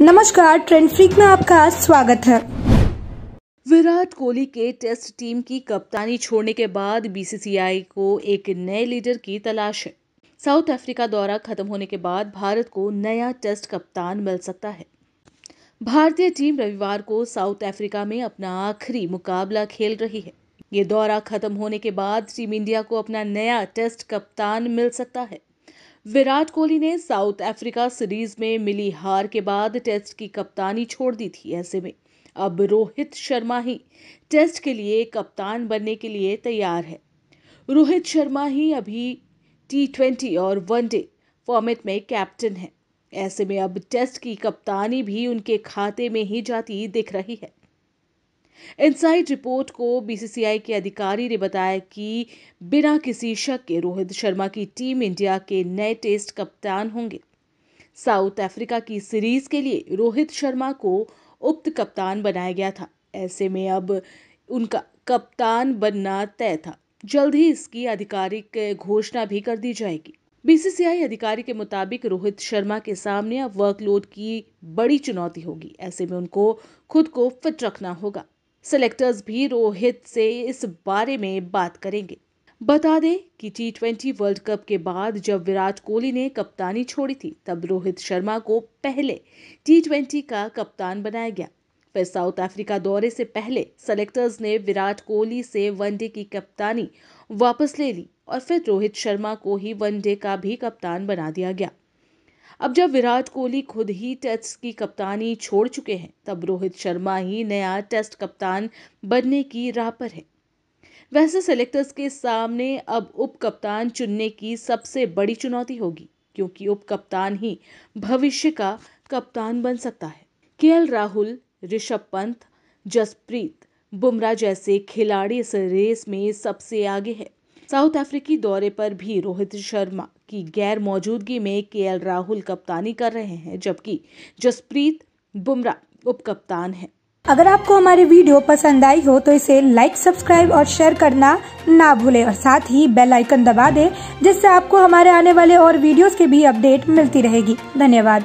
नमस्कार trend freak में आपका स्वागत है। विराट कोहली के टेस्ट टीम की कप्तानी छोड़ने के बाद बीसीसीआई को एक नए लीडर की तलाश है। साउथ अफ्रीका दौरा खत्म होने के बाद भारत को नया टेस्ट कप्तान मिल सकता है। भारतीय टीम रविवार को साउथ अफ्रीका में अपना आखिरी मुकाबला खेल रही है। ये दौरा खत्म होने के बाद टीम इंडिया को अपना नया टेस्ट कप्तान मिल सकता है। विराट कोहली ने साउथ अफ्रीका सीरीज़ में मिली हार के बाद टेस्ट की कप्तानी छोड़ दी थी ऐसे में। अब रोहित शर्मा ही टेस्ट के लिए कप्तान बनने के लिए तैयार है। रोहित शर्मा ही अभी टी ट्वेंटी और वनडे फॉर्मेट में कैप्टन है। ऐसे में अब टेस्ट की कप्तानी भी उनके खाते में ही जाती दिख रही है। इनसाइड रिपोर्ट को बीसीसीआई के अधिकारी ने बताया कि बिना किसी शक के रोहित शर्मा की टीम इंडिया के नए टेस्ट कप्तान होंगे। साउथ अफ्रीका की सीरीज़ के लिए रोहित शर्मा को उक्त कप्तान बनाया गया था। ऐसे में अब उनका कप्तान बनना तय था। जल्द ही इसकी आधिकारिक घोषणा भी कर दी जाएगी। बीसीसीआई अधिकारी के मुताबिक रोहित शर्मा के सामने अब वर्कलोड की बड़ी चुनौती होगी। ऐसे में उनको खुद को फिट रखना होगा। सेलेक्टर्स भी रोहित से इस बारे में बात करेंगे। बता दें कि टी ट्वेंटी वर्ल्ड कप के बाद जब विराट कोहली ने कप्तानी छोड़ी थी, तब रोहित शर्मा को पहले टी ट्वेंटी का कप्तान बनाया गया। फिर साउथ अफ्रीका दौरे से पहले सेलेक्टर्स ने विराट कोहली से वनडे की कप्तानी वापस ले ली और फिर रोहित शर्मा को ही वनडे का भी कप्तान बना दिया गया। अब जब विराट कोहली खुद ही टेस्ट की कप्तानी छोड़ चुके हैं, तब रोहित शर्मा ही नया टेस्ट कप्तान बनने की राह पर है। वैसे सेलेक्टर्स के सामने अब उप कप्तान चुनने की सबसे बड़ी चुनौती होगी, क्योंकि उप कप्तान ही भविष्य का कप्तान बन सकता है। के राहुल, ऋषभ पंत, जसप्रीत बुमराह जैसे खिलाड़ी इस रेस में सबसे आगे है। साउथ अफ्रीकी दौरे पर भी रोहित शर्मा की गैर मौजूदगी में के राहुल कप्तानी कर रहे हैं, जबकि जसप्रीत बुमराह उप कप्तान है। अगर आपको हमारी वीडियो पसंद आई हो तो इसे लाइक सब्सक्राइब और शेयर करना ना भूले और साथ ही बेल आइकन दबा दें, जिससे आपको हमारे आने वाले और वीडियोस की भी अपडेट मिलती रहेगी। धन्यवाद।